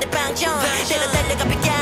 the bang john. Shall I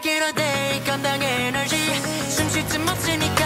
take it all day 감당 에너지. 숨쉴 틈 없으니까